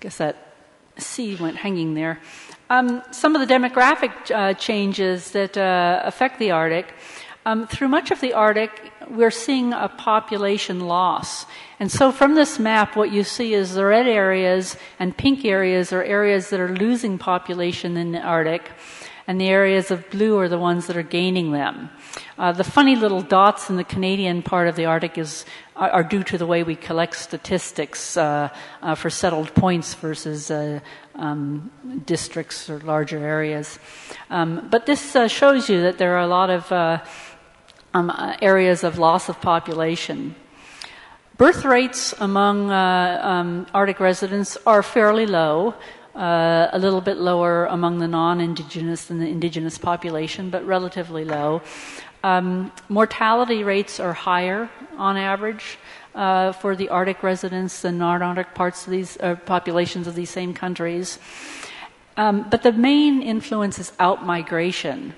guess that C went hanging there. Um, some of the demographic uh, changes that uh, affect the Arctic. Um, through much of the Arctic, we're seeing a population loss. And so from this map, what you see is the red areas and pink areas are areas that are losing population in the Arctic, and the areas of blue are the ones that are gaining them. Uh, the funny little dots in the Canadian part of the Arctic is, are, due to the way we collect statistics uh, uh, for settled points versus uh, um, districts or larger areas. Um, but this uh, shows you that there are a lot of uh, um, areas of loss of population. Birth rates among um, Arctic residents are fairly low, uh, a little bit lower among the non indigenous than the indigenous population, but relatively low. Um, mortality rates are higher on average. Uh, for the Arctic residents than non-Arctic parts of these uh, populations of these same countries, um, but the main influence is outmigration.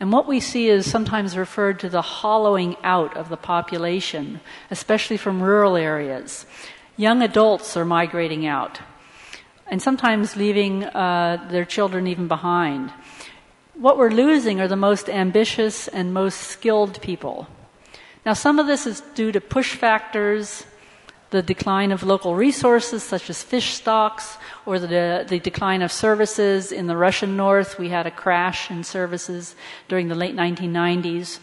And what we see is sometimes referred to the hollowing out of the population, especially from rural areas. Young adults are migrating out, and sometimes leaving uh, their children even behind. What we're losing are the most ambitious and most skilled people. Now, some of this is due to push factors, the decline of local resources such as fish stocks or the, the decline of services in the Russian north. We had a crash in services during the late 1990s.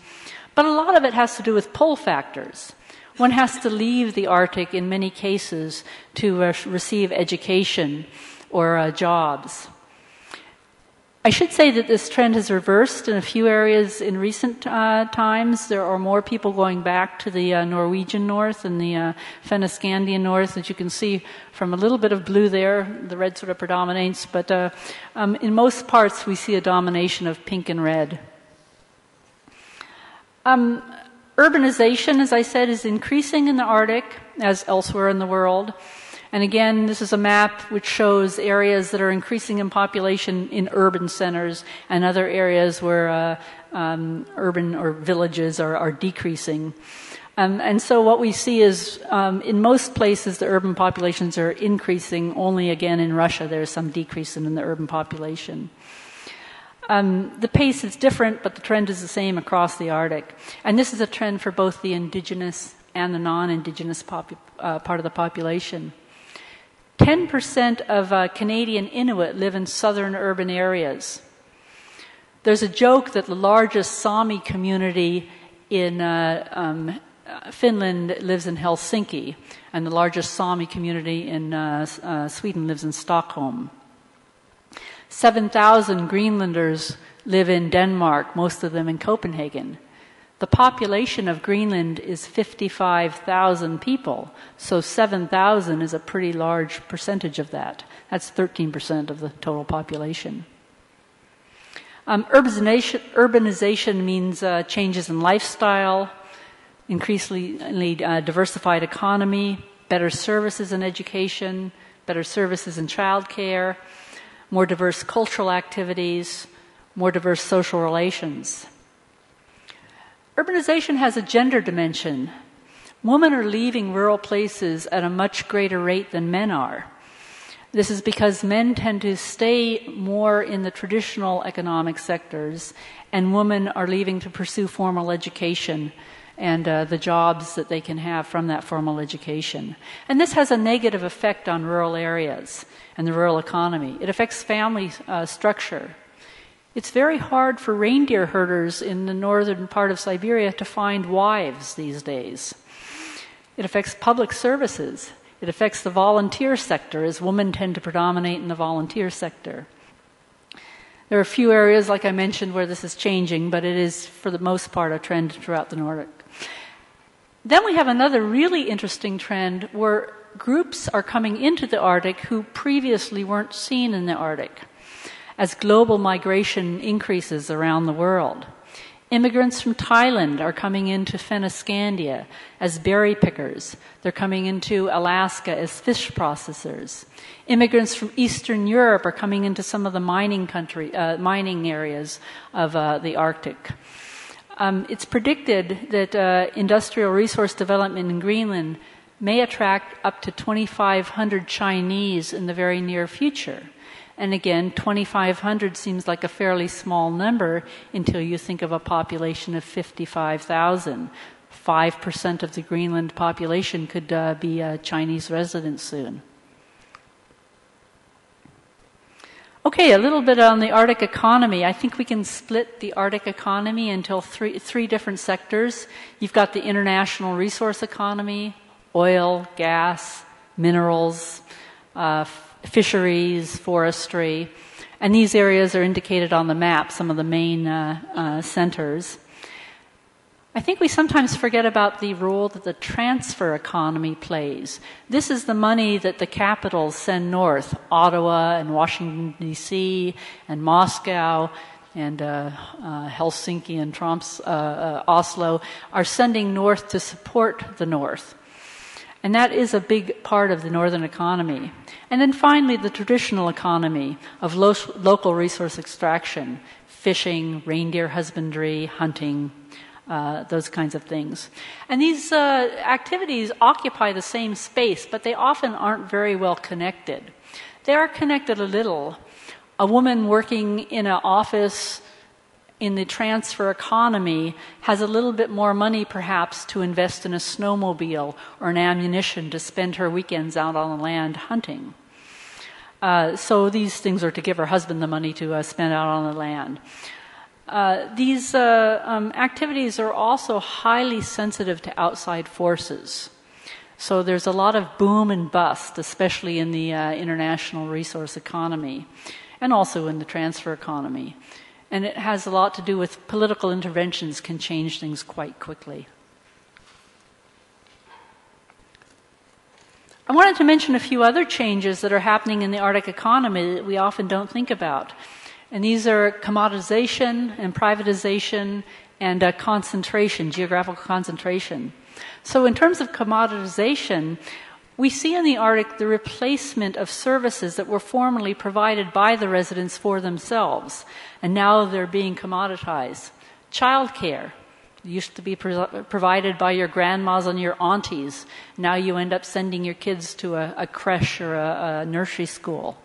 But a lot of it has to do with pull factors. One has to leave the Arctic in many cases to receive education or uh, jobs. I should say that this trend has reversed in a few areas in recent uh, times. There are more people going back to the uh, Norwegian north and the uh, Fennoscandian north, as you can see from a little bit of blue there. The red sort of predominates, but uh, um, in most parts we see a domination of pink and red. Um, urbanization, as I said, is increasing in the Arctic as elsewhere in the world. And again, this is a map which shows areas that are increasing in population in urban centers and other areas where uh, um, urban or villages are, are decreasing. Um, and so what we see is um, in most places the urban populations are increasing. Only again in Russia there's some decrease in the urban population. Um, the pace is different, but the trend is the same across the Arctic. And this is a trend for both the indigenous and the non-indigenous popu- uh, part of the population. 10% of uh, Canadian Inuit live in southern urban areas. There's a joke that the largest Sami community in uh, um, Finland lives in Helsinki, and the largest Sami community in uh, uh Sweden lives in Stockholm. 7,000 Greenlanders live in Denmark, most of them in Copenhagen. The population of Greenland is 55,000 people, so 7,000 is a pretty large percentage of that. That's 13% of the total population. Um, urbanization, urbanization, means uh, changes in lifestyle, increasingly uh, diversified economy, better services in education, better services in childcare, more diverse cultural activities, more diverse social relations. Urbanization has a gender dimension. Women are leaving rural places at a much greater rate than men are. This is because men tend to stay more in the traditional economic sectors, and women are leaving to pursue formal education and uh, the jobs that they can have from that formal education. And this has a negative effect on rural areas and the rural economy. It affects family uh, structure. It's very hard for reindeer herders in the northern part of Siberia to find wives these days. It affects public services. It affects the volunteer sector, as women tend to predominate in the volunteer sector. There are a few areas, like I mentioned, where this is changing, but it is, for the most part, a trend throughout the Nordic. Then we have another really interesting trend where groups are coming into the Arctic who previously weren't seen in the Arctic as global migration increases around the world. Immigrants from Thailand are coming into Fennoscandia as berry pickers. They're coming into Alaska as fish processors. Immigrants from Eastern Europe are coming into some of the mining country, uh, mining areas of uh, the Arctic. Um, it's predicted that uh, industrial resource development in Greenland may attract up to 2,500 Chinese in the very near future. And again, 2,500 seems like a fairly small number until you think of a population of 55,000. 5% of the Greenland population could uh, be a Chinese residents soon. Okay, a little bit on the Arctic economy. I think we can split the Arctic economy into three, three different sectors. You've got the international resource economy, oil, gas, minerals, uh, fisheries, forestry, and these areas are indicated on the map, some of the main uh, uh, centers. I think we sometimes forget about the role that the transfer economy plays. This is the money that the capitals send north, Ottawa and Washington, D.C., and Moscow, and uh, uh, Helsinki and Tromsø, uh, uh, Oslo, are sending north to support the north. And that is a big part of the northern economy. And then finally, the traditional economy of lo- local resource extraction, fishing, reindeer husbandry, hunting, uh, those kinds of things. And these uh, activities occupy the same space, but they often aren't very well connected. They are connected a little. A woman working in an office in the transfer economy has a little bit more money perhaps to invest in a snowmobile or an ammunition to spend her weekends out on the land hunting. Uh, so these things are to give her husband the money to uh, spend out on the land. Uh, these uh, um, activities are also highly sensitive to outside forces. So there's a lot of boom and bust, especially in the uh, international resource economy and also in the transfer economy. And it has a lot to do with political interventions can change things quite quickly. I wanted to mention a few other changes that are happening in the Arctic economy that we often don't think about. And these are commoditization and privatization and uh, concentration, geographical concentration. So, in terms of commoditization, we see in the Arctic the replacement of services that were formerly provided by the residents for themselves, and now they're being commoditized. Childcare used to be pro- provided by your grandmas and your aunties. Now you end up sending your kids to a, a creche or a, a nursery school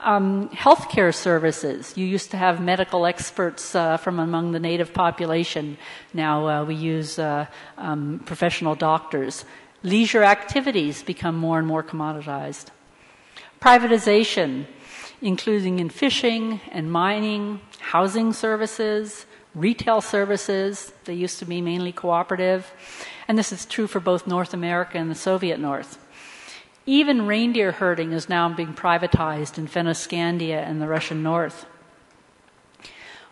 um, healthcare services. You used to have medical experts uh, from among the native population. Now uh, we use uh, um, professional doctors. Leisure activities become more and more commoditized. Privatization, including in fishing and mining, housing services, retail services. They used to be mainly cooperative. And this is true for both North America and the Soviet North. Even reindeer herding is now being privatized in Fennoscandia and the Russian North.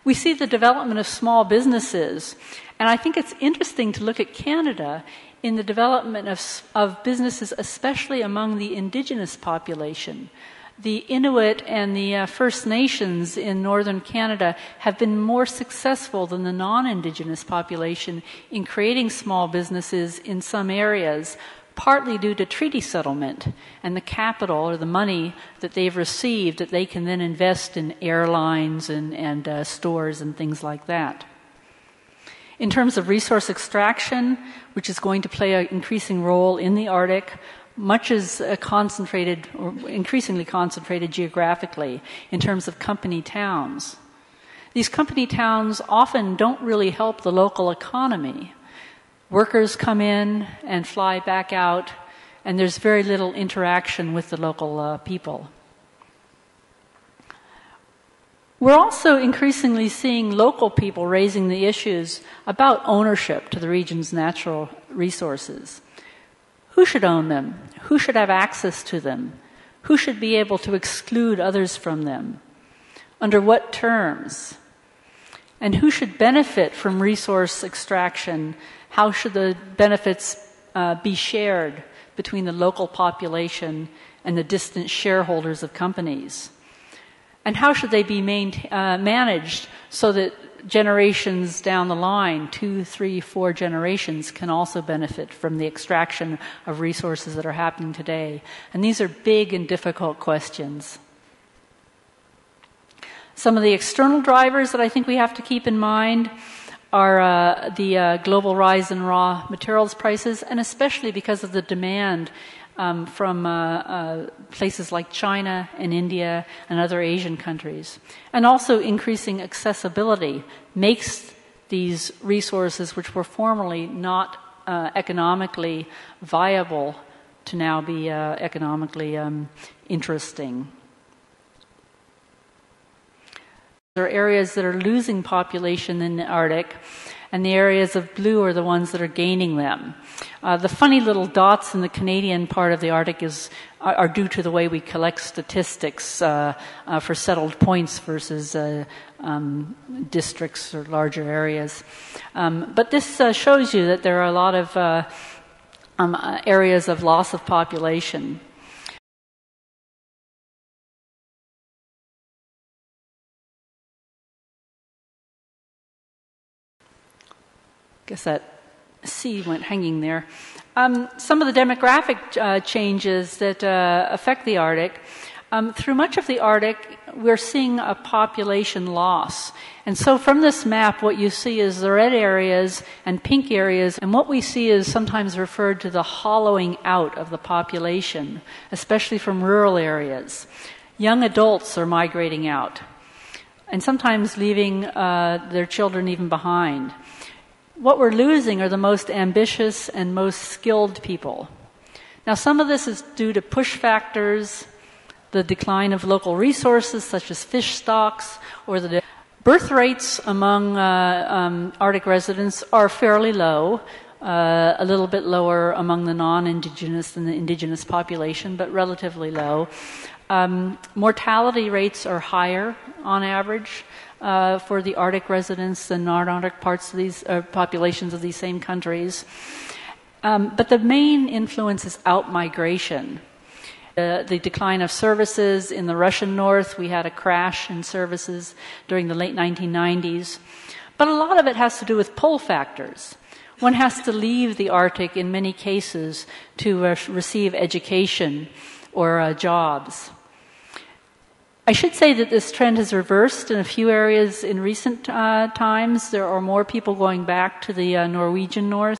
We see the development of small businesses, and I think it's interesting to look at Canada in the development of, of businesses, especially among the indigenous population. The Inuit and the uh, First Nations in northern Canada have been more successful than the non Indigenous population in creating small businesses in some areas partly due to treaty settlement and the capital or the money that they've received that they can then invest in airlines and, and uh, stores and things like that. In terms of resource extraction, which is going to play an increasing role in the Arctic, much is uh, concentrated, or increasingly concentrated geographically, in terms of company towns. These company towns often don't really help the local economy. Workers come in and fly back out, and there's very little interaction with the local uh, people. We're also increasingly seeing local people raising the issues about ownership to the region's natural resources. Who should own them? Who should have access to them? Who should be able to exclude others from them? Under what terms? And who should benefit from resource extraction how should the benefits uh, be shared between the local population and the distant shareholders of companies? And how should they be main, uh, managed so that generations down the line, two, three, four generations, can also benefit from the extraction of resources that are happening today? And these are big and difficult questions. Some of the external drivers that I think we have to keep in mind are uh, the uh, global rise in raw materials prices, and especially because of the demand um, from uh, uh, places like China and India and other Asian countries. And also increasing accessibility makes these resources, which were formerly not uh, economically viable, to now be uh, economically um, interesting. Are areas that are losing population in the Arctic, and the areas of blue are the ones that are gaining them. Uh, the funny little dots in the Canadian part of the Arctic is, are, are due to the way we collect statistics uh, uh, for settled points versus uh, um, districts or larger areas. Um, but this uh, shows you that there are a lot of uh, um, areas of loss of population. Guess that C went hanging there. Um, some of the demographic uh, changes that uh, affect the Arctic. Um, through much of the Arctic, we're seeing a population loss. And so from this map, what you see is the red areas and pink areas, and what we see is sometimes referred to the hollowing out of the population, especially from rural areas. Young adults are migrating out, and sometimes leaving uh, their children even behind what we're losing are the most ambitious and most skilled people. Now, some of this is due to push factors, the decline of local resources such as fish stocks, or the birth rates among uh, um, Arctic residents are fairly low. Uh, a little bit lower among the non-indigenous than the indigenous population, but relatively low. Um, mortality rates are higher on average uh, for the Arctic residents and non-Arctic parts of these uh, populations of these same countries. Um, but the main influence is outmigration. Uh, the decline of services in the Russian north, we had a crash in services during the late 1990s. But a lot of it has to do with pull factors. One has to leave the Arctic in many cases to uh, receive education or uh, jobs. I should say that this trend has reversed in a few areas in recent uh, times. There are more people going back to the uh, Norwegian North.